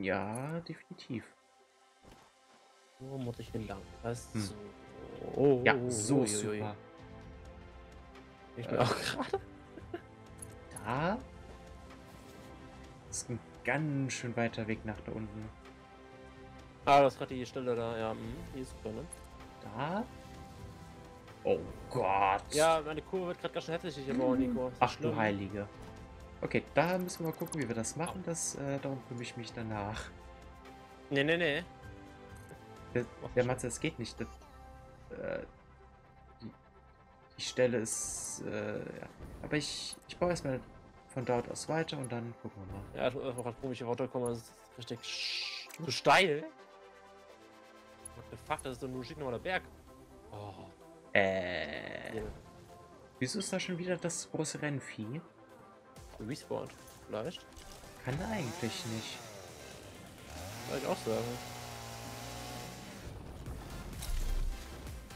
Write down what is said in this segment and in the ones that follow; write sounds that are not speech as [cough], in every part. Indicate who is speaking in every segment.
Speaker 1: Ja, definitiv.
Speaker 2: Wo muss ich denn lang? Das
Speaker 1: Hm.
Speaker 2: so. Oh,
Speaker 1: Ja,
Speaker 2: oh,
Speaker 1: so
Speaker 2: ui, ui, ui.
Speaker 1: super.
Speaker 2: Ich
Speaker 1: Äh.
Speaker 2: bin auch gerade. [laughs]
Speaker 1: Da ist ein ganz schön weiter Weg nach da unten.
Speaker 2: Ah, das ist gerade die Stelle da. Ja, hm, die ist super, ne?
Speaker 1: Da? Oh Gott.
Speaker 2: Ja, meine Kurve wird gerade ganz schön heftig hier bauen, Nico.
Speaker 1: Ach du
Speaker 2: schlimm?
Speaker 1: Heilige. Okay, da müssen wir mal gucken, wie wir das machen. Das, äh, darum kümmere ich mich danach.
Speaker 2: Nee, nee, nee.
Speaker 1: Der, der. Matze, das geht nicht. Das, äh, die, die Stelle ist, äh, ja. Aber ich, ich baue erstmal von dort aus weiter und dann gucken wir mal.
Speaker 2: Ja, ich muss gerade komisch hier runterkommen. Das ist richtig sch- so steil. What the fuck, das ist doch nur ein stinknormaler Berg. Oh.
Speaker 1: Äh,
Speaker 2: Ja.
Speaker 1: wieso ist da schon wieder das große Rennvieh?
Speaker 2: Respawned, vielleicht.
Speaker 1: Kann eigentlich nicht.
Speaker 2: Soll ich auch sagen.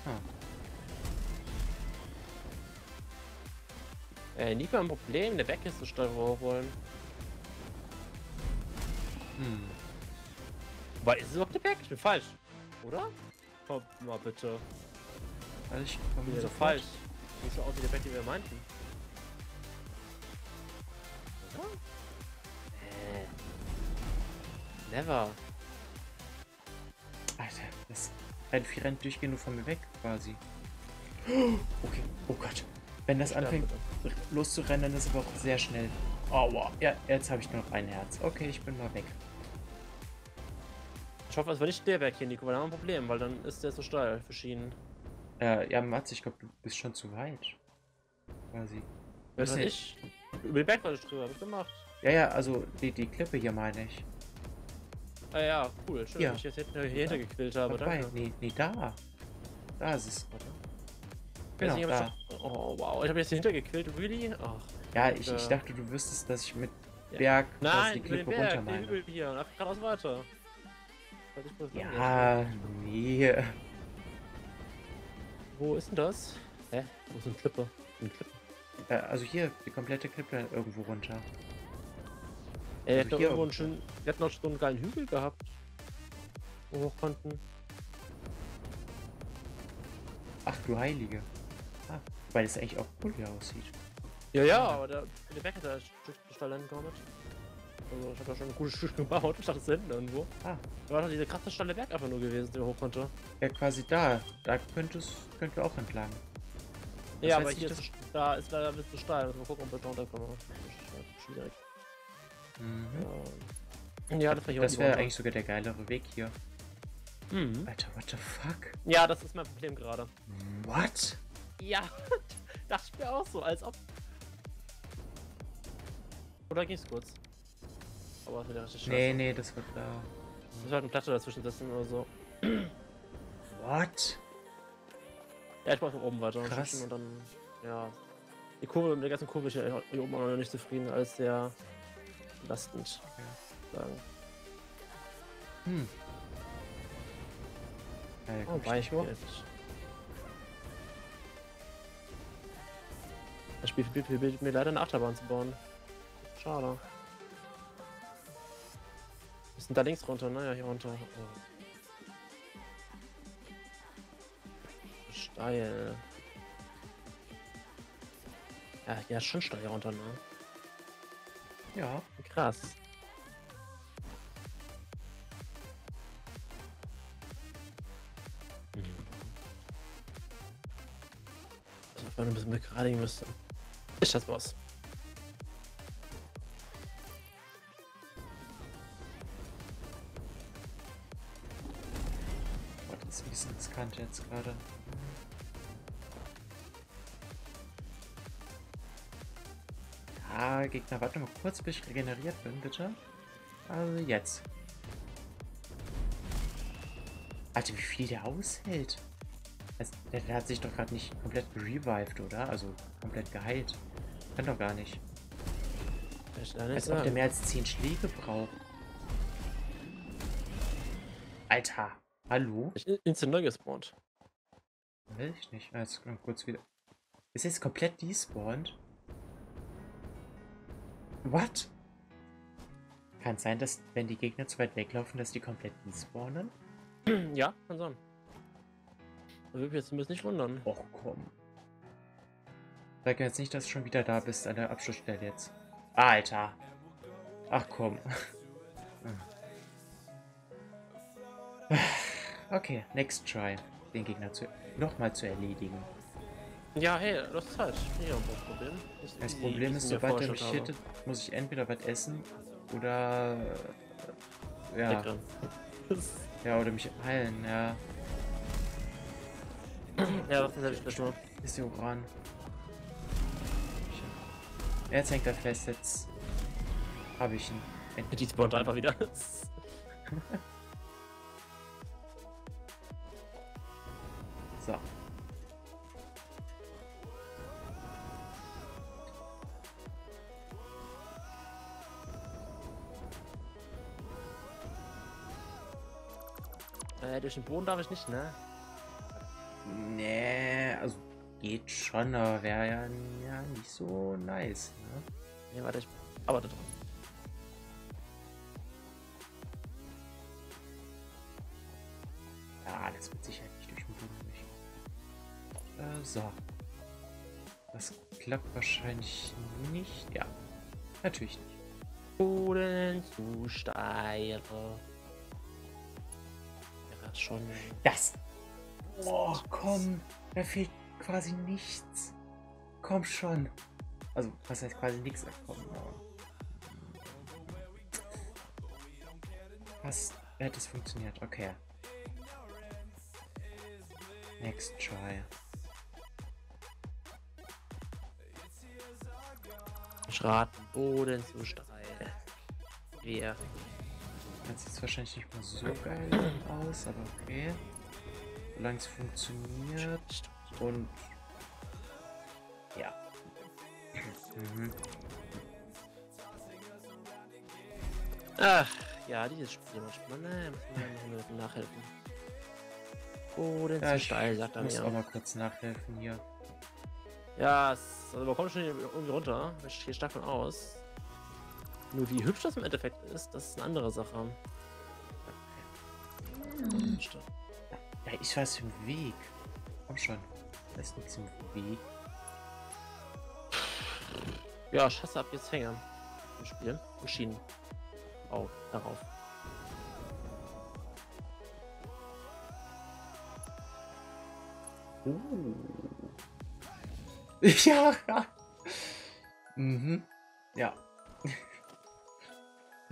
Speaker 1: Ah.
Speaker 2: Ey, Nico ein Problem, der Berg ist so steil hoch wollen.
Speaker 1: Hm.
Speaker 2: Aber ist es überhaupt der Berg? Ich bin falsch. Oder? Komm mal bitte.
Speaker 1: Also ich
Speaker 2: bin so falsch. Nicht so aus wie der Berg, den wir meinten. Never.
Speaker 1: Alter, das Rennvieh rennt durchgehend nur von mir weg, quasi. [gasps] Okay, oh Gott. Wenn das anfängt loszurennen, dann ist es aber auch sehr schnell. Aua. Ja, jetzt habe ich nur noch ein Herz. Okay, ich bin mal weg.
Speaker 2: Ich hoffe, es war nicht der Berg hier, Nico, weil dann haben wir ein Problem, weil dann ist der so steil für Schienen.
Speaker 1: Äh, ja, Mats, ich glaube, du bist schon zu weit. Quasi.
Speaker 2: Wer das
Speaker 1: nicht.
Speaker 2: ich? Über den Berg war ich drüber, hab ich gemacht.
Speaker 1: Ja, ja, also die, die Klippe hier meine ich.
Speaker 2: Ah ja, cool, schön,
Speaker 1: Ja.
Speaker 2: dass ich jetzt hier hinter gequillt habe,
Speaker 1: Dabei.
Speaker 2: danke.
Speaker 1: Nee, nee, da. Da ist es.
Speaker 2: Warte.
Speaker 1: Genau,
Speaker 2: nicht,
Speaker 1: da.
Speaker 2: ich Oh, wow, ich habe jetzt hier hinter gequillt, really? Ach.
Speaker 1: Ja, ich, ich dachte, du wüsstest, dass ich mit
Speaker 2: Ja.
Speaker 1: Berg
Speaker 2: Nein,
Speaker 1: die Klippe
Speaker 2: Berg,
Speaker 1: runter meine.
Speaker 2: Hügel hier, und geradeaus weiter.
Speaker 1: Ja, nee.
Speaker 2: Wo ist denn das? Hä? Wo ist eine Klippe? Eine Klippe?
Speaker 1: Äh, also hier, die komplette Klippe irgendwo runter.
Speaker 2: Ey, wir
Speaker 1: Also hier
Speaker 2: irgendwo schönen, wir hatten noch so einen geilen Hügel gehabt. Wo wir hoch konnten.
Speaker 1: Ach du Heilige. Ah, weil es eigentlich auch cool hier aussieht.
Speaker 2: Ja, ja, aber der, der Berg hat da ein Stück steil angekommen. Also ich habe da schon ein gutes [laughs] Stück gebaut, ich dachte, es hinten irgendwo.
Speaker 1: Ah,
Speaker 2: Da war doch dieser krasse steile Berg einfach nur gewesen, der hoch konnte.
Speaker 1: ja quasi da. Da könnte es könnte auch entlang. Das
Speaker 2: ja, aber hier ist, da ist leider ein bisschen steil. Wir gucken, ob wir da runterkommen. Das ist schwierig.
Speaker 1: Mhm.
Speaker 2: Ja, ja das
Speaker 1: Das wäre eigentlich sogar der geilere Weg hier.
Speaker 2: Mhm.
Speaker 1: Alter, what the fuck?
Speaker 2: Ja, das ist mein Problem gerade.
Speaker 1: What?
Speaker 2: Ja, dachte ich mir auch so, als ob. Oder ging's kurz? Aber das wird ja richtig scheiße.
Speaker 1: Nee, nee, das wird da.
Speaker 2: Ich muss halt eine Platte dazwischen setzen oder so.
Speaker 1: What?
Speaker 2: Ja, ich mach von oben weiter.
Speaker 1: Krass.
Speaker 2: Und dann, ja. Die Kurve, mit der ganzen Kurve, ich hier hier oben auch noch nicht zufrieden, alles sehr belastend. Sagen.
Speaker 1: Hm. Ja,
Speaker 2: Oh, weich. Das Spiel verbietet mir leider eine Achterbahn zu bauen. Schade. Wir sind da links runter, naja, hier runter. Oh. Steil. Ja, ja, schon steil runter, ne?
Speaker 1: Ja.
Speaker 2: Krass. Also, wenn ein bisschen begradigen müsste. Ist das was?
Speaker 1: Boah, das ist ein bisschen riskant jetzt gerade. Ja, Gegner, warte mal kurz, bis ich regeneriert bin, bitte. Also jetzt. Alter, wie viel der aushält. Das, der, der hat sich doch gerade nicht komplett revived, oder? Also komplett geheilt. Kann doch gar nicht.
Speaker 2: Nicht
Speaker 1: Als ob der mehr als 10 Schläge braucht. Alter, hallo?
Speaker 2: Ich bin neu gespawnt.
Speaker 1: Will ich nicht. Kommt kurz wieder. Ist jetzt komplett despawned? What? Kann sein, dass wenn die Gegner zu weit weglaufen, dass die komplett spawnen? [clears throat]
Speaker 2: ja, kann sein. Da würde mich jetzt zumindest nicht wundern.
Speaker 1: Och komm. Sag jetzt nicht, dass du schon wieder da bist an der Abschlussstelle jetzt. Alter. Ach komm. [laughs] okay, next try. Den Gegner zu nochmal zu erledigen.
Speaker 2: Ja, hey, du hast Zeit. Ja, Problem.
Speaker 1: Das, das Problem ist, sobald er mich hittet, muss ich entweder was essen oder. Äh, ja. ja, oder mich heilen, ja. [clears throat]
Speaker 2: Ja, was ist das nur?
Speaker 1: Ist der Uran. Jetzt hängt er fest, jetzt habe ich ihn.
Speaker 2: Die spawnt einfach wieder. [laughs]
Speaker 1: so.
Speaker 2: Äh, durch den Boden darf ich nicht, ne?
Speaker 1: Nee, also geht schon, aber wäre ja, ja nicht so nice, ne?
Speaker 2: Nee, warte, ich arbeite dran.
Speaker 1: Ja, das wird sicher nicht durch den Boden durch. Äh, so. Das klappt wahrscheinlich nicht. Ja, natürlich nicht.
Speaker 2: Boden zu schon.
Speaker 1: Das. Oh, komm. Da fehlt quasi nichts. Komm schon. Also, was heißt quasi nichts? Komm, Was hätte es funktioniert? Okay. Next try.
Speaker 2: Schraten, Boden zu steil. Wir
Speaker 1: Jetzt sieht es wahrscheinlich nicht mehr so geil aus, aber okay. Solange es funktioniert und ja.
Speaker 2: mhm. Ach, ja, dieses Spiel manchmal, ne, muss man nachhelfen. Oh, den ja, steil, sagt er
Speaker 1: mir. Ich muss auch mal kurz nachhelfen hier.
Speaker 2: Ja, es, also man kommt schon irgendwie runter. Ich gehe stark von aus. Nur wie hübsch das im Endeffekt ist, das ist eine andere Sache.
Speaker 1: Ja, ich weiß im Weg. Komm schon. Da ist nichts im Weg.
Speaker 2: Ja, ich hasse ab jetzt Hänger im Spiel. Geschieden. Oh, darauf.
Speaker 1: Uh. [laughs] Ja. mhm. Ja.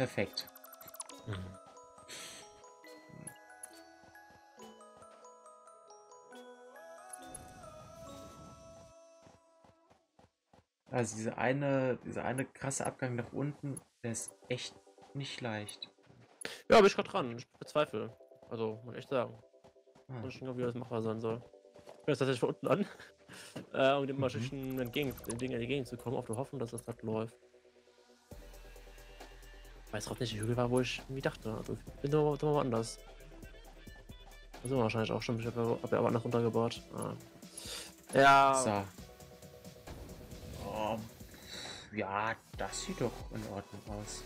Speaker 1: Perfekt. Mhm. Also diese eine, dieser eine krasse Abgang nach unten, der ist echt nicht leicht.
Speaker 2: Ja, bin ich gerade dran. Ich bezweifle. Also, muss ich echt sagen. Ah. Ich weiß nicht, wie das machbar sein soll. Ich bin jetzt tatsächlich von unten an, [laughs] äh, um dem mhm. Maschinen entgegen, den Dingen entgegenzukommen, auf der Hoffnung, dass das halt läuft weiß auch nicht, wie Hügel war, wo ich irgendwie dachte. Also ich bin doch, doch woanders. So wahrscheinlich auch schon. Ich habe hab ja aber anders runtergebaut. Ah. Ja.
Speaker 1: So. Oh. Ja, das sieht doch in Ordnung aus.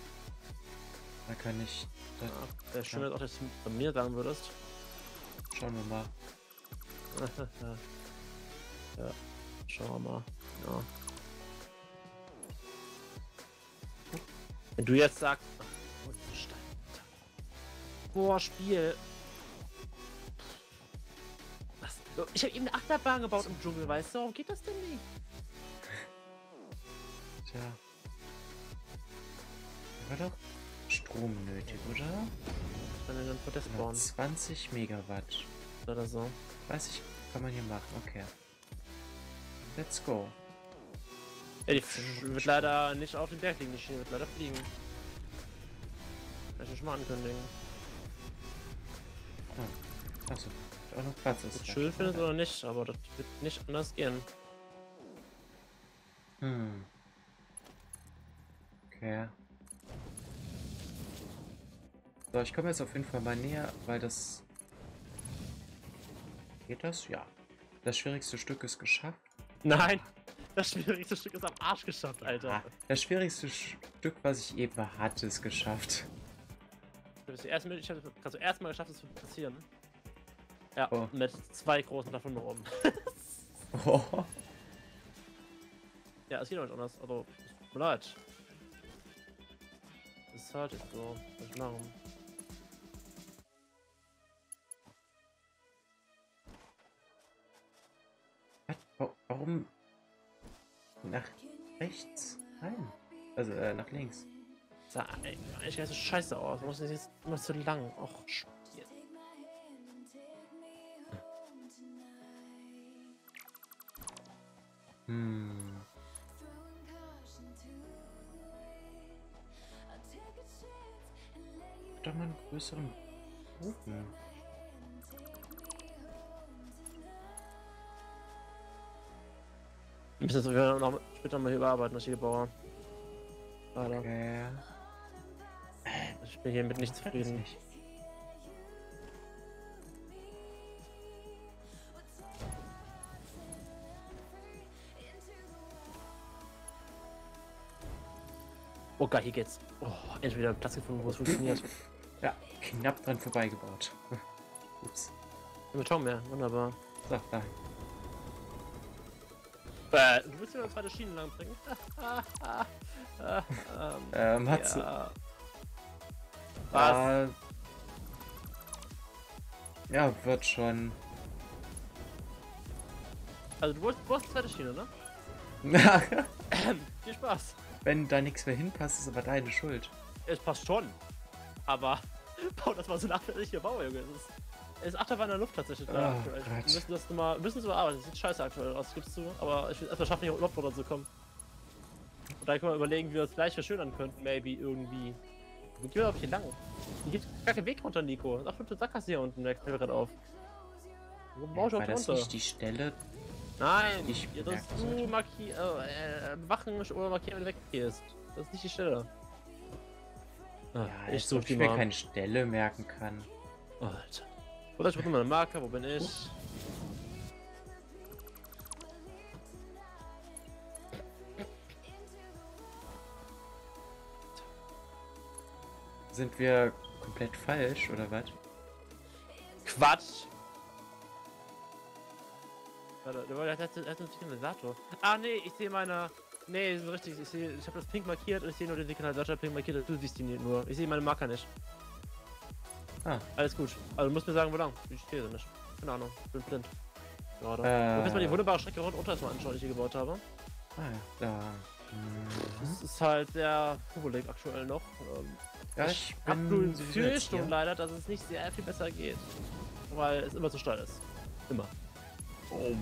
Speaker 1: Da kann ich.
Speaker 2: Das, ja, Wäre schön, ja. auch, dass du bei mir sagen würdest.
Speaker 1: Schauen wir mal. [laughs]
Speaker 2: ja. Schauen wir mal. Ja. Wenn du jetzt sagst, Boah, Spiel. Was? Ich habe eben eine Achterbahn gebaut im Dschungel, weißt du? Warum geht das denn nicht?
Speaker 1: Tja. War doch Strom nötig, oder?
Speaker 2: Wir dann Protest bauen.
Speaker 1: 20 Megawatt.
Speaker 2: Oder so.
Speaker 1: Weiß ich, kann man hier machen. Okay. Let's go.
Speaker 2: Ja, die wird leider nicht auf den Berg liegen, die Schiene wird leider fliegen. Kann ich schon mal ankündigen.
Speaker 1: Oh. Achso, auch noch Platz ist.
Speaker 2: Das schön findest oder nicht, aber das wird nicht anders gehen.
Speaker 1: Hm. Okay. So, ich komme jetzt auf jeden Fall mal näher, weil das... Geht das? Ja. Das schwierigste Stück ist geschafft.
Speaker 2: Nein! Das schwierigste Stück ist am Arsch geschafft, Alter.
Speaker 1: Ah, das schwierigste Stück, was ich eben hatte, ist geschafft.
Speaker 2: Das erste Mal, ich habe gerade erste Mal geschafft, es zu passieren. Ja,
Speaker 1: Oh.
Speaker 2: mit zwei großen davon noch oben.
Speaker 1: Oh. [laughs]
Speaker 2: ja, es geht auch nicht anders. Also, es tut mir leid. Das ist halt so. Was ich machen?
Speaker 1: Warum? Nach rechts? Nein. Also äh, nach links.
Speaker 2: Sah eigentlich ganz so scheiße aus. Das jetzt immer so lang? Och, Spiel.
Speaker 1: Hm. Doch mal einen größeren Bogen.
Speaker 2: Wir müssen das noch später mal überarbeiten, das hier Bauer. Leider.
Speaker 1: Okay.
Speaker 2: Ich bin hiermit nicht zufrieden. Oh geil, hier geht's. Oh, endlich wieder Platz gefunden, wo es funktioniert. [laughs]
Speaker 1: Ja, knapp dran vorbeigebaut. [laughs] Ups.
Speaker 2: Mit Tom mehr, wunderbar.
Speaker 1: So, da.
Speaker 2: Äh, du willst mir eine zweite Schiene lang bringen? [laughs] ähm,
Speaker 1: Ähm, Matze.
Speaker 2: ja. Was?
Speaker 1: Äh, ja, wird schon.
Speaker 2: Also du wolltest, du wolltest zweite Schiene, ne? [laughs] Viel Spaß.
Speaker 1: Wenn da nichts mehr hinpasst, ist aber deine Schuld.
Speaker 2: Es passt schon. Aber [laughs] bau das mal so nach, dass ich hier baue, Junge. Es ist, ist Achterbahn in der Luft tatsächlich da.
Speaker 1: Oh.
Speaker 2: Wir müssen das mal, wir müssen es überarbeiten. Das sieht scheiße aktuell aus, gibst du. Aber ich will erstmal schaffen, hier überhaupt runter zu kommen. Und dann können wir überlegen, wie wir das gleich verschönern könnten, maybe irgendwie. Wo gehen wir überhaupt hier lang? Hier geht gar kein Weg runter, Nico. Ach, du Sackgasse hier unten, der fällt mir gerade auf. Wo baue ich auch
Speaker 1: das
Speaker 2: runter?
Speaker 1: nicht die Stelle?
Speaker 2: Nein,
Speaker 1: ich
Speaker 2: ja, das du markier, äh, äh, bewachen oder markieren, wenn du weggehst. Das ist nicht die Stelle. Ah,
Speaker 1: Ja,
Speaker 2: ich suche die
Speaker 1: ich mir keine Stelle merken kann.
Speaker 2: Alter. Oder ich brauche meine Marker, wo bin ich?
Speaker 1: Sind wir komplett falsch oder was?
Speaker 2: Quatsch! Warte, der hat, der hat einen Signalisator. Ah, nee, ich sehe meine. Nee, ist richtig. Ich sehe, ich habe das pink markiert und ich sehe nur den Signalisator pink markiert. Du siehst ihn nur. Ich sehe meine Marker nicht.
Speaker 1: Ah.
Speaker 2: Alles gut. Also, du musst mir sagen, wo lang. Ich sie nicht. Keine Ahnung. Ich bin blind. Gerade.
Speaker 1: Äh.
Speaker 2: Du kannst mal die wunderbare Strecke rund unter mal anschauen, die ich hier gebaut habe.
Speaker 1: Ah, ja, da.
Speaker 2: Das ist halt sehr hubelig aktuell noch. Ähm,
Speaker 1: Ja,
Speaker 2: ich hab nur
Speaker 1: jetzt
Speaker 2: Befürchtung
Speaker 1: hier.
Speaker 2: leider, dass es nicht sehr viel besser geht. Weil es immer zu steil ist. Immer.
Speaker 1: Oh.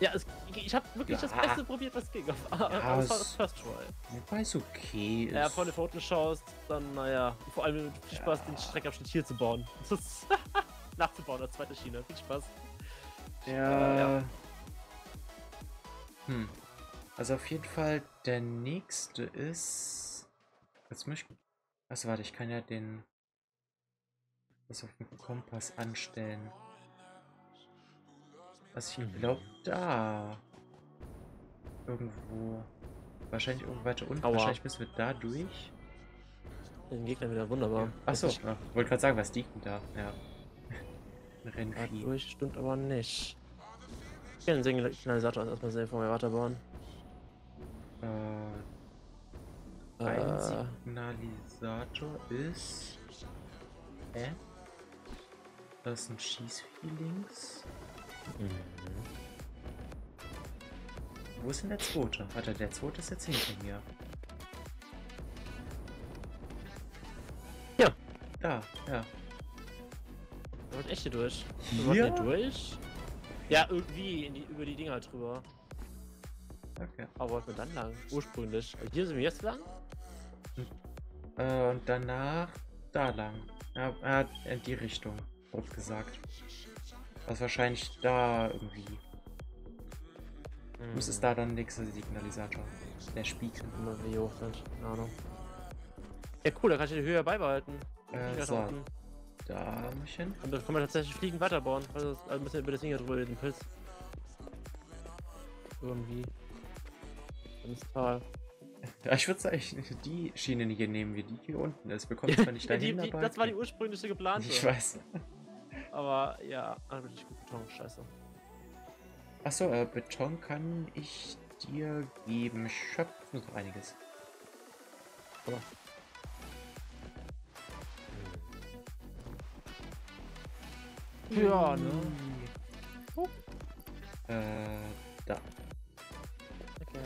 Speaker 2: Ja, es, ich habe wirklich das
Speaker 1: Ja.
Speaker 2: Beste probiert, was ging. Aber
Speaker 1: Ja,
Speaker 2: das war
Speaker 1: es-
Speaker 2: das First Try.
Speaker 1: Wobei es okay ist.
Speaker 2: Ja, von den Fotos schaust, dann, naja, vor allem viel Spaß,
Speaker 1: Ja.
Speaker 2: den Streckabschnitt hier zu bauen. [laughs] Das [laughs] nachzubauen als zweite Schiene. Viel Spaß.
Speaker 1: Ja.
Speaker 2: Äh, ja.
Speaker 1: Hm. Also auf jeden Fall der nächste ist. Jetzt muss ich. Achso, warte, ich kann ja den. Das auf dem Kompass anstellen. Also ich glaube da. Irgendwo. Wahrscheinlich irgendwo weiter unten.
Speaker 2: Aua.
Speaker 1: Wahrscheinlich müssen wir da durch.
Speaker 2: Den Gegner wieder wunderbar.
Speaker 1: Achso,
Speaker 2: Ich
Speaker 1: ja, wollte gerade sagen, was liegt denn da? Ja. [laughs] Rennvieh.
Speaker 2: durch, stimmt aber nicht. Ich kann den Signalisator erstmal bevor wir weiterbauen.
Speaker 1: Äh, Ein
Speaker 2: Äh,
Speaker 1: Signalisator ist. Hä? Das ist ein Schießvieh links.
Speaker 2: Mhm.
Speaker 1: Wo ist denn der zweite? Warte, der zweite ist jetzt hinter mir.
Speaker 2: Ja.
Speaker 1: Da, ja.
Speaker 2: Wir wollten echt hier durch. Wollten hier durch? Ja, irgendwie in die, über die Dinger halt drüber.
Speaker 1: Okay.
Speaker 2: Aber wollten wir dann lang? Ursprünglich. Hier sind wir jetzt lang?
Speaker 1: Äh, und danach da lang. Ja, äh, in die Richtung, grob gesagt. Was wahrscheinlich da irgendwie. Muss es da dann nächster Signalisator. Der Spiegel.
Speaker 2: Immer wie hoch sind. Keine Ahnung. Ja, cool, da kann ich die Höhe beibehalten.
Speaker 1: Äh, so.
Speaker 2: da
Speaker 1: muss ich hin.
Speaker 2: Und dann können wir tatsächlich fliegend weiterbauen. Also, also ein bisschen über das Ding hier drüber, den Pilz. irgendwie. Ins Tal.
Speaker 1: Ja, ich würde sagen, die Schiene hier nehmen wir, die hier unten ist. Wir kommen zwar nicht [laughs] dahin,
Speaker 2: die, die. Das war die ursprüngliche geplante.
Speaker 1: Ich weiß.
Speaker 2: Aber ja, nicht gut Beton, scheiße.
Speaker 1: Achso, äh, Beton kann ich dir geben. Ich hab noch einiges.
Speaker 2: Oh. Ja, ne?
Speaker 1: Oh. Äh, da.
Speaker 2: Okay.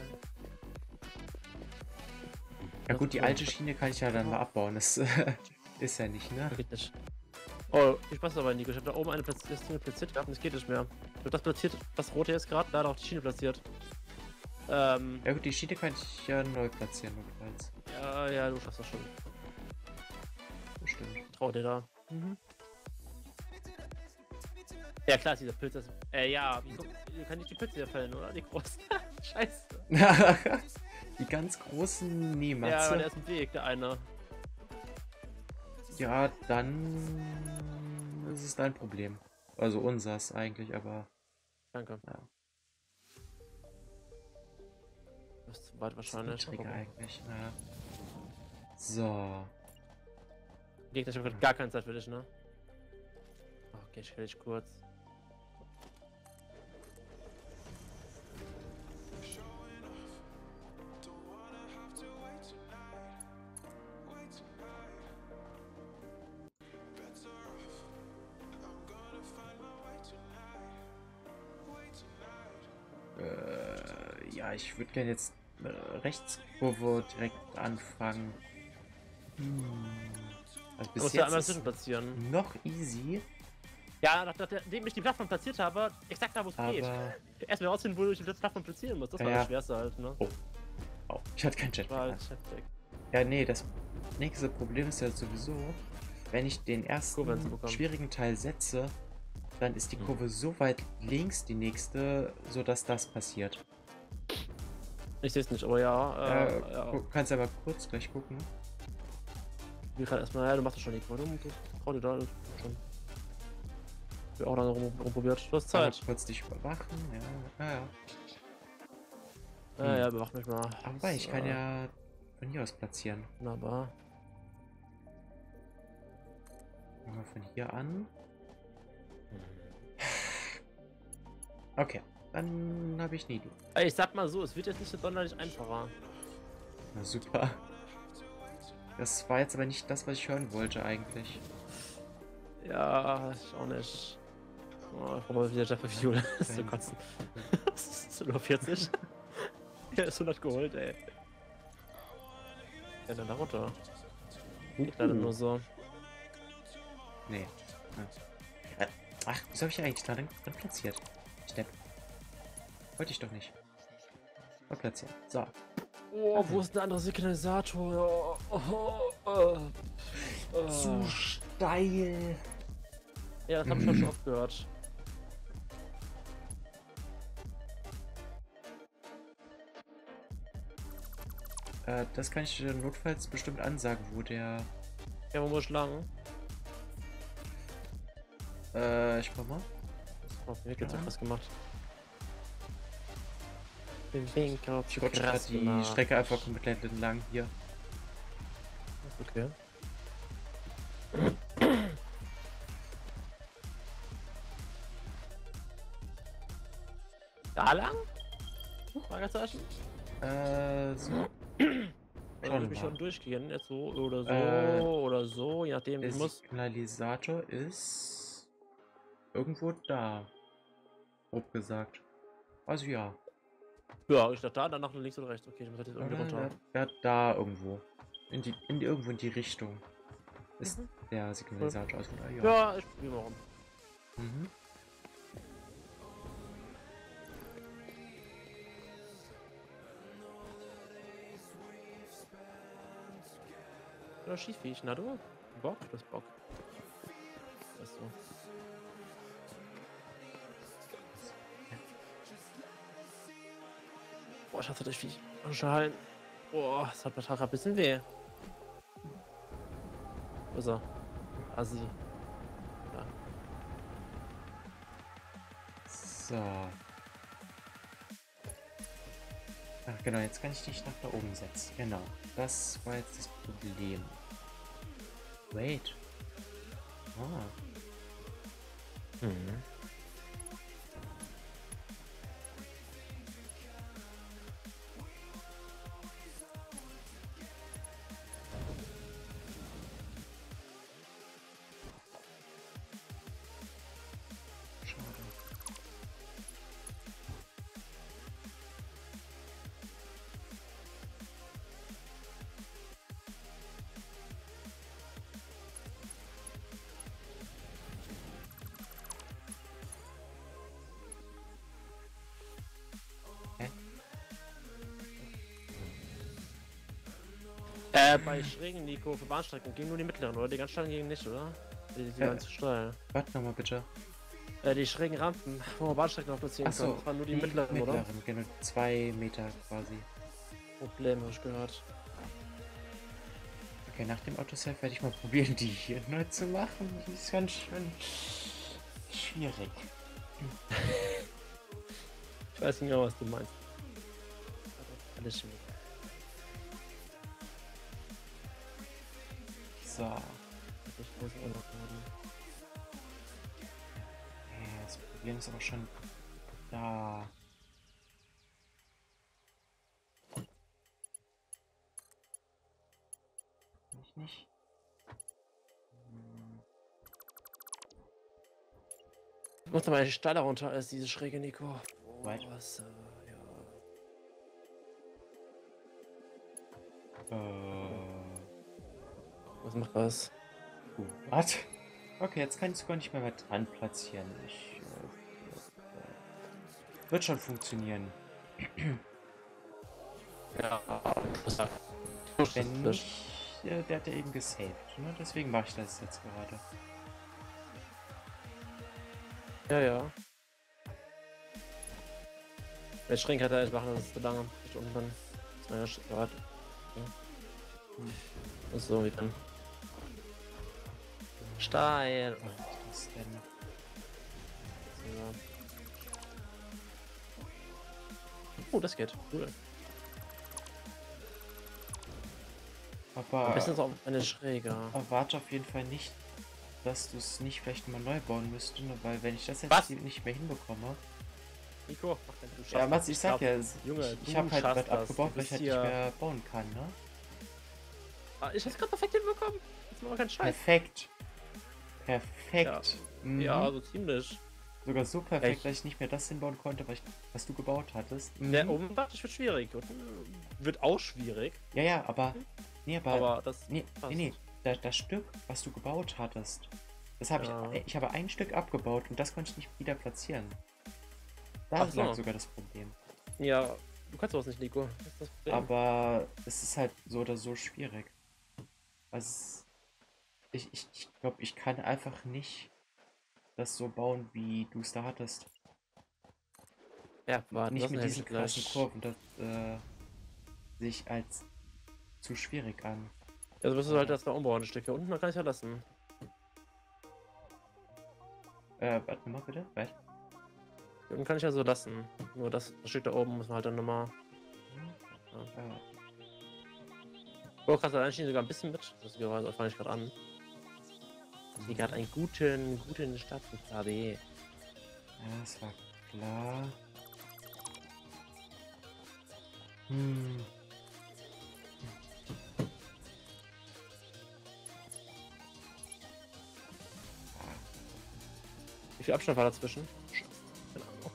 Speaker 1: Ja gut, die alte Schiene kann ich ja dann mal abbauen. Das äh, [laughs] ist ja nicht, ne?
Speaker 2: Oh, viel Spaß dabei, Nico. Ich habe da oben eine Platz Schiene platziert gehabt und es geht nicht mehr. Ich habe das platziert, das rote jetzt gerade, leider auch die Schiene platziert. Ähm,
Speaker 1: Ja gut, die Schiene kann ich ja neu platzieren, notfalls.
Speaker 2: ja, ja, du schaffst das schon.
Speaker 1: Bestimmt.
Speaker 2: Trau dir da.
Speaker 1: Mhm.
Speaker 2: Ja, klar, ist dieser Pilz. Das, äh, ja, wie guck, kann ich die Pilze hier fällen, oder? Die großen. [laughs] Scheiße. [laughs]
Speaker 1: die ganz großen
Speaker 2: Ja, aber der ist im Weg, der eine.
Speaker 1: Ja, dann ist dein Problem. Also unsers eigentlich, aber
Speaker 2: Danke.
Speaker 1: Ja.
Speaker 2: Das ist weit wahrscheinlich.
Speaker 1: Trigger eigentlich. Ja. So.
Speaker 2: Gegner, ich habe gerade gar keine Zeit für dich, ne? Okay, ich will dich kurz.
Speaker 1: Ich würde gerne jetzt äh, Rechtskurve direkt anfangen. Hm. Also bis jetzt
Speaker 2: einmal
Speaker 1: ist
Speaker 2: platzieren.
Speaker 1: noch easy,
Speaker 2: Ja, nach- nachdem ich die Plattform platziert habe, exakt da, wo es geht. Erstmal rausfinden, wo du die Plattform platzieren musst. Das war
Speaker 1: Ja.
Speaker 2: das Schwerste halt, ne?
Speaker 1: Oh, ich hatte kein
Speaker 2: War
Speaker 1: Jetpack.
Speaker 2: halt.
Speaker 1: Ja, nee, das nächste Problem ist ja sowieso, wenn ich den ersten schwierigen Teil setze, dann ist die
Speaker 2: Hm.
Speaker 1: Kurve so weit links, die nächste, sodass das passiert.
Speaker 2: Ich sehe es nicht, aber ja. Äh,
Speaker 1: Äh,
Speaker 2: ja.
Speaker 1: Kannst aber kurz gleich gucken.
Speaker 2: Wir kann erstmal, ja, du machst schon. Du musst trau dir da schon. Wir auch dann rum, rumprobiert. Du hast Zeit.
Speaker 1: kurz dich überwachen, ja, ja, ja.
Speaker 2: Ja,
Speaker 1: Hm.
Speaker 2: ja, bewach mich mal.
Speaker 1: Aber ich kann
Speaker 2: So,
Speaker 1: ja von hier aus platzieren.
Speaker 2: Wunderbar.
Speaker 1: Wir von hier an. Okay, dann habe ich Nidu.
Speaker 2: Ey, ich sag mal so, es wird jetzt nicht so sonderlich einfacher.
Speaker 1: Na super. Das war jetzt aber nicht das, was ich hören wollte eigentlich.
Speaker 2: Ja, ich auch nicht. Oh, ich brauche mal wieder Jeffrey Fuel. [laughs] [laughs] Das ist zu kotzen. Das [laughs] ist nur 40. Ja, ist 100 geholt, ey. Ja, dann da runter. Geht leider nur so.
Speaker 1: Nee. Ach, was habe ich eigentlich da dann platziert? Wollte ich doch nicht. Mal platzieren. So.
Speaker 2: Oh, wo ist der andere Signalisator? Oh, oh, oh.
Speaker 1: Zu steil.
Speaker 2: Ja, das hab ich schon [clears throat] oft gehört.
Speaker 1: Äh, das kann ich dir notfalls bestimmt ansagen, wo der.
Speaker 2: Ja, wo muss ich lang?
Speaker 1: Äh, ich mach mal.
Speaker 2: Oh, mir geht's
Speaker 1: Ja.
Speaker 2: ja. was gemacht. Den Winkel auf
Speaker 1: Ich rutsche gerade die Strecke einfach komplett entlang hier.
Speaker 2: Okay. Da lang? Fragezeichen?
Speaker 1: Äh, so.
Speaker 2: Ich
Speaker 1: mal.
Speaker 2: schon durchgehen? Jetzt so oder so
Speaker 1: Äh,
Speaker 2: oder so, je nachdem.
Speaker 1: Der
Speaker 2: Ich muss.
Speaker 1: Signalisator ist irgendwo da. Grob gesagt. Also ja.
Speaker 2: Ja, ich dachte da, danach links oder rechts. Okay, ich muss halt jetzt irgendwie
Speaker 1: Oder?
Speaker 2: runter.
Speaker 1: Ja, da irgendwo. In die, in die, irgendwo in die Richtung. Ist
Speaker 2: Mhm.
Speaker 1: der Signalisator. Also, ja.
Speaker 2: Ja, ich probiere mal rum.
Speaker 1: Mhm.
Speaker 2: Oder Schießviech, na du? Bock? Du hast Bock. Das Boah, ich hasse das Viech. Anscheinend. Boah, das hat mir ein bisschen weh. Wo ist er? Assi. Ja.
Speaker 1: So. Ach genau, jetzt kann ich dich nach da oben setzen. Genau. Das war jetzt das Problem. Wait. Ah.
Speaker 2: Mhm. Äh, bei schrägen Nico für Bahnstrecken gegen nur die mittleren, oder? Die ganz steilen gegen nicht, oder? Die, die
Speaker 1: Äh,
Speaker 2: waren zu steil.
Speaker 1: Warte nochmal bitte.
Speaker 2: Äh, die schrägen Rampen, wo man Bahnstrecken noch platzieren
Speaker 1: Achso,
Speaker 2: kann. Das waren nur die, mittleren, oder?
Speaker 1: mittleren, genau. Zwei Meter quasi.
Speaker 2: Problem, hab ich gehört.
Speaker 1: Okay, nach dem Autosave werde ich mal probieren, die hier neu zu machen. Das ist ganz schön schwierig. [laughs]
Speaker 2: Ich weiß nicht genau, was du meinst. Alles schwierig.
Speaker 1: So.
Speaker 2: Ich muss auch noch werden.
Speaker 1: Das Problem ist aber schon da. Ich nicht. Hm,
Speaker 2: Ich muss aber steiler runter als diese schräge Nico. Oh,
Speaker 1: Weit.
Speaker 2: was, äh, ja.
Speaker 1: Äh,
Speaker 2: Was macht was?
Speaker 1: gut. Warte. Okay, jetzt kann ich sogar nicht mehr, mehr dran platzieren. Ich, äh, wird schon funktionieren.
Speaker 2: Ja, das
Speaker 1: Wenn nicht, äh, der hat ja eben gesaved. Ne? Deswegen mache ich das jetzt gerade.
Speaker 2: Ja, ja. Der Schränk hat er nicht machen, das ist zu lange. Ich unten dann. Das ja sch- warte. Ja. Das ist so wie dann. Steil.
Speaker 1: Was ist das denn?
Speaker 2: Oh, das geht. Cool.
Speaker 1: Aber
Speaker 2: bisschen so eine Schräge.
Speaker 1: erwarte auf jeden Fall nicht, dass du es nicht vielleicht mal neu bauen müsstest, weil wenn ich das jetzt
Speaker 2: Was?
Speaker 1: nicht mehr hinbekomme.
Speaker 2: Nico, mach dein- du schaffst
Speaker 1: Ja, Mats, ich sag ja,
Speaker 2: Junge,
Speaker 1: ich, ich habe halt was abgebaut, weil ich halt nicht mehr bauen kann, ne?
Speaker 2: Ah, ich hab's gerade perfekt hinbekommen. Das war kein Scheiß.
Speaker 1: Perfekt. Perfekt. Mhm.
Speaker 2: Ja, so ziemlich.
Speaker 1: Sogar so perfekt,
Speaker 2: Echt?
Speaker 1: dass ich nicht mehr das hinbauen konnte, was, ich, was du gebaut hattest. Mhm.
Speaker 2: Der ich wird schwierig. Unten wird auch schwierig.
Speaker 1: Ja, ja, aber. Nee, aber.
Speaker 2: Aber das.
Speaker 1: nee, nee, nee. Das, das Stück, was du gebaut hattest, das habe
Speaker 2: Ja.
Speaker 1: ich. Ich habe ein Stück abgebaut und das konnte ich nicht wieder platzieren. Da
Speaker 2: Ach so.
Speaker 1: sogar das Problem.
Speaker 2: Ja, du kannst sowas nicht, Nico. Das ist das.
Speaker 1: Aber es ist halt so oder so schwierig. Also ich, ich, ich glaube, ich kann einfach nicht das so bauen, wie du es da hattest.
Speaker 2: ja, warte,
Speaker 1: nicht mit diesen
Speaker 2: gleich.
Speaker 1: krassen Kurven. Das äh, sich als zu schwierig an.
Speaker 2: Also wirst du halt das da umbauen, ein Stück hier unten, dann kann ich ja lassen.
Speaker 1: Äh, warte mal bitte. Was?
Speaker 2: Hier unten kann ich ja so lassen. Nur das, das Stück da oben muss man halt dann nochmal.
Speaker 1: Äh,
Speaker 2: Oh, kannst du eigentlich sogar ein bisschen mit. Das fange ich gerade an. Die hat einen guten, guten Start mit KW.
Speaker 1: ja, das war klar. Hm.
Speaker 2: Wie viel Abstand war dazwischen? Scheiße, Keine Ahnung.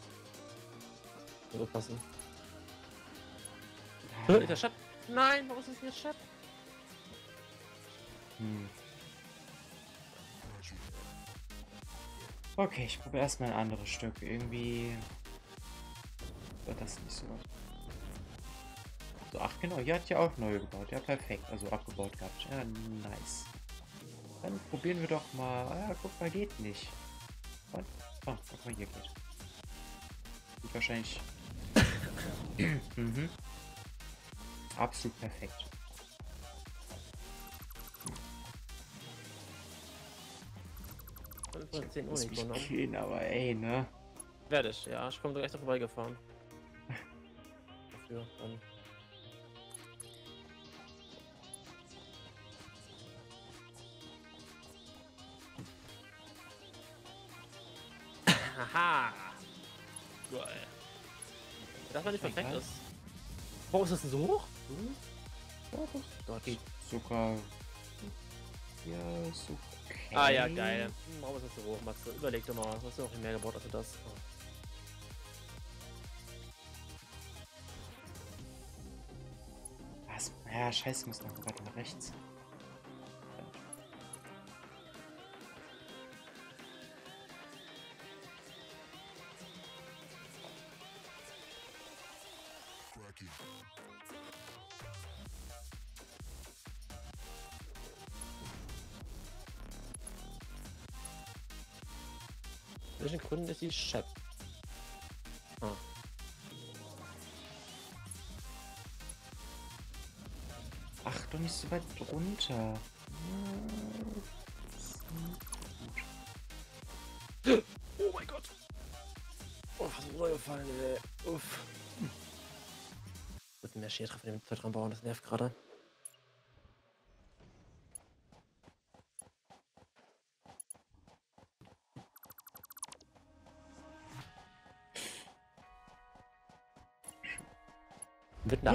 Speaker 2: Äh, Ist der Chat? Nein, warum ist das hier Chat?
Speaker 1: Hm. Okay, ich probiere erstmal ein anderes Stück. Irgendwie wird das nicht so. So, ach genau, hier hat ja auch neu gebaut. Ja, perfekt. Also abgebaut gehabt. Ja, nice. Dann probieren wir doch mal. Ah, ja, guck mal, geht nicht. Und, oh, guck mal, hier geht. Geht wahrscheinlich. [laughs] mhm. Absolut perfekt.
Speaker 2: Ist 10 Uhr nicht genommen.
Speaker 1: killen, aber ey, ne?
Speaker 2: Werde ich, ja. Ich komme gleich noch vorbeigefahren. [laughs] dafür. Dann. Haha! Geil. Das war nicht perfekt ist. Warum ist das denn so hoch?
Speaker 1: Hm? Ja,
Speaker 2: Dort.
Speaker 1: geht sogar. Ja, okay.
Speaker 2: Ah ja, geil. Warum ist das so hoch, Max? Überleg doch mal, hast du noch mehr gebaut als du das? Oh.
Speaker 1: Was? Ja, scheiße, muss noch weiter nach rechts.
Speaker 2: Welchen Gründen ist die Shep? Ah.
Speaker 1: Ach, doch nicht so weit runter.
Speaker 2: Oh mein Gott! Oh, fast runtergefallen, ey. Uff. Bisschen mehr Schertreffer in dem Zeitraum bauen, das nervt gerade.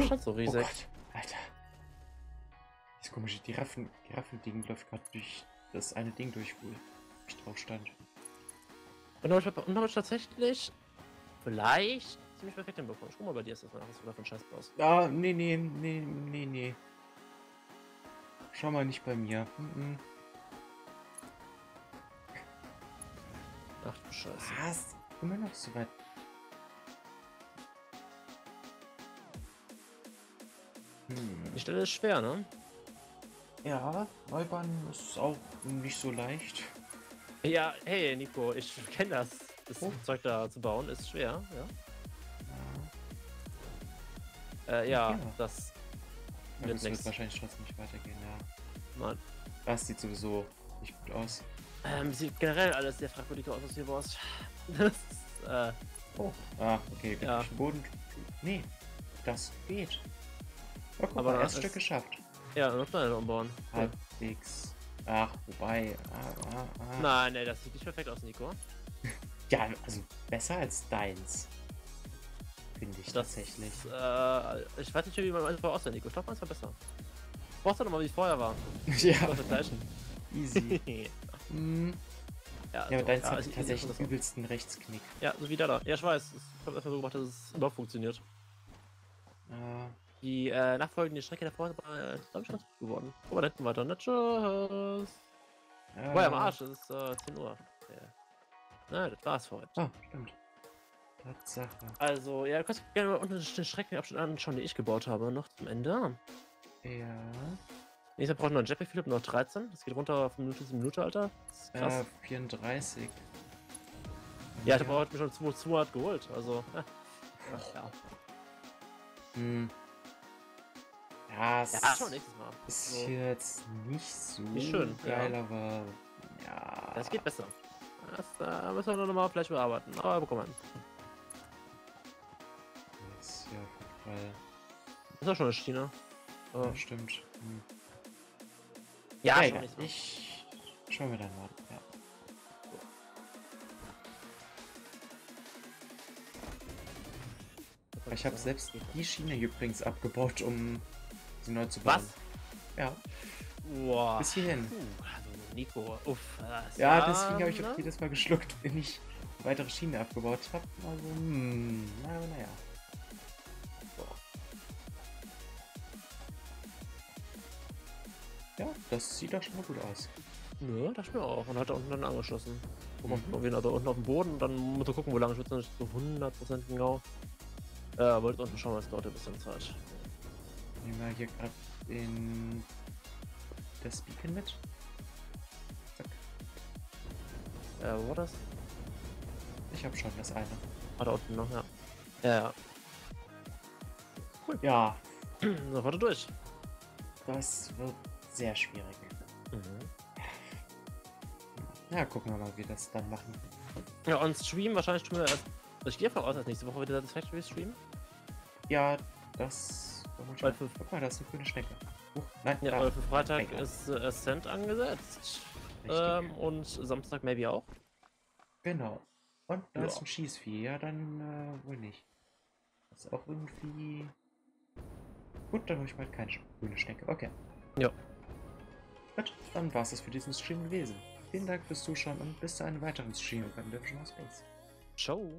Speaker 2: Wird der Abstand so
Speaker 1: Oh
Speaker 2: riesig?
Speaker 1: Gott, Alter. Das komische Giraffen, Giraffending läuft gerade durch das eine Ding durch, wo ich drauf stand.
Speaker 2: Und habe ich, hab ich tatsächlich vielleicht ziemlich perfekt hinbekommen. Ich guck mal bei dir ist das mal, was du da für einen Scheiß baust.
Speaker 1: Ah, nee, nee, nee, nee, nee. Schau mal nicht bei mir. Mhm.
Speaker 2: Ach du Scheiße.
Speaker 1: Was? Immer noch so weit. Hm.
Speaker 2: Die Stelle ist schwer, ne?
Speaker 1: Ja, Neubahn ist auch nicht so leicht.
Speaker 2: Ja, hey Nico, ich kenne das. Das
Speaker 1: Oh.
Speaker 2: Zeug da zu bauen ist schwer, ja.
Speaker 1: Ja,
Speaker 2: Äh, ja,
Speaker 1: Ja.
Speaker 2: das
Speaker 1: aber
Speaker 2: wird
Speaker 1: das wird
Speaker 2: nichts.
Speaker 1: wahrscheinlich trotzdem nicht weitergehen, ja.
Speaker 2: Nein.
Speaker 1: Das sieht sowieso nicht gut aus.
Speaker 2: Ähm, sieht generell alles sehr fragwürdig aus, was hier baust. [laughs] Das ist, äh,
Speaker 1: Oh. Ah, okay,
Speaker 2: Ja.
Speaker 1: ja. Boden. Nee, das geht. Ja, guck
Speaker 2: Aber das
Speaker 1: Stück
Speaker 2: ist-
Speaker 1: geschafft.
Speaker 2: ja, noch schneller umbauen. Cool.
Speaker 1: Halbwegs. Ach, wobei. Ah, ah, ah.
Speaker 2: Nein, nee, das sieht nicht perfekt aus, Nico. [laughs]
Speaker 1: Ja, also besser als deins. Finde ich
Speaker 2: Das,
Speaker 1: tatsächlich.
Speaker 2: Äh, ich weiß nicht, wie man vorher aussieht, Nico. Ich glaube, meins war besser. Brauchst du nochmal, wie es vorher war. [laughs]
Speaker 1: ja, easy. [laughs] Hm.
Speaker 2: ja,
Speaker 1: Ja, aber deins
Speaker 2: ja,
Speaker 1: hat
Speaker 2: ich- ich-
Speaker 1: tatsächlich den übelsten Rechtsknick.
Speaker 2: Ja, so wie da da. Ja, ich weiß. Ich habe einfach so gemacht, dass es überhaupt funktioniert.
Speaker 1: Ah,
Speaker 2: Die äh, nachfolgende Strecke davor ist aber, äh, glaube ich, ganz gut geworden. Guck mal, da hinten weiter. Ne? Tschüss.
Speaker 1: ah,
Speaker 2: Boah, am Arsch, es ist äh, 10 Uhr. Ja. Nein, das war's für heute.
Speaker 1: Ah, stimmt. Tatsache.
Speaker 2: Also, ja, du kannst gerne mal unten den Streckenabschnitt anschauen, die ich gebaut habe, noch zum Ende.
Speaker 1: Ja.
Speaker 2: Nächster braucht noch einen Jetpack Philipp, noch 13. Das geht runter auf Minute zu Minute, Alter. Das ist krass.
Speaker 1: Äh, 34.
Speaker 2: ja, ich habe heute schon 2 200 geholt, also. Ja. Ja,
Speaker 1: Hm. Ja, es
Speaker 2: ja schon nächstes Mal.
Speaker 1: ist
Speaker 2: So.
Speaker 1: jetzt nicht so
Speaker 2: Nicht schön,
Speaker 1: geil,
Speaker 2: ja.
Speaker 1: aber ja.
Speaker 2: Das geht besser. Das äh, müssen wir noch mal vielleicht bearbeiten. Aber bekommen wir.
Speaker 1: Das ist hier auf jeden Fall.
Speaker 2: Ist auch schon eine Schiene. Aber
Speaker 1: Ja, stimmt. Hm.
Speaker 2: ja,
Speaker 1: Ja,
Speaker 2: schon.
Speaker 1: Ich schau mir dann mal. Ja. Ich habe selbst die Schiene übrigens abgebaut, um sie neu zu bauen.
Speaker 2: Was?
Speaker 1: Ja,
Speaker 2: Boah.
Speaker 1: bis hierhin.
Speaker 2: Puh, also Nico, uff. das
Speaker 1: Ja,
Speaker 2: war,
Speaker 1: deswegen habe ich
Speaker 2: ne?
Speaker 1: auch jedes Mal geschluckt, [laughs] wenn ich weitere Schiene abgebaut habe. Also, hm, na, naja. Ja, das sieht doch schon mal gut aus.
Speaker 2: Nö, das mir auch. Und hat da unten dann angeschlossen.
Speaker 1: Mhm.
Speaker 2: wen, also unten auf dem Boden und dann muss man gucken, wo lange. Ich würde nicht so 100% genau. Äh, wollte unten schauen, was dauert ein bisschen Zeit.
Speaker 1: Nehmen wir hier gerade in das Beacon mit. Zack.
Speaker 2: Äh, wo war das?
Speaker 1: Ich habe schon das eine.
Speaker 2: Ah, da unten noch, ja. Ja,
Speaker 1: Ja,
Speaker 2: ja. [clears throat] so, warte durch.
Speaker 1: das wird sehr schwierig.
Speaker 2: Mhm.
Speaker 1: Ja, gucken wir mal, wie wir das dann machen.
Speaker 2: Ja, und Stream wahrscheinlich tun wir erst. Also ich gehe davon aus, dass nächste Woche wieder das Factory streamen.
Speaker 1: Ja, das...
Speaker 2: Weil für,
Speaker 1: Guck mal, da ist eine grüne Schnecke. Uh, nein,
Speaker 2: ja,
Speaker 1: da.
Speaker 2: weil für Freitag
Speaker 1: Schnecke.
Speaker 2: ist äh, Ascent angesetzt. Ähm, und Samstag maybe auch.
Speaker 1: Genau. Und da
Speaker 2: Ja.
Speaker 1: ist ein Schießvieh. Ja, dann äh, wohl nicht. Das ist auch irgendwie... Gut, dann habe ich mal keine grüne Schnecke. Okay.
Speaker 2: Ja.
Speaker 1: Gut, dann war es das für diesen Stream gewesen. Vielen Dank fürs Zuschauen und bis zu einem weiteren Stream beim Division Space.
Speaker 2: Ciao.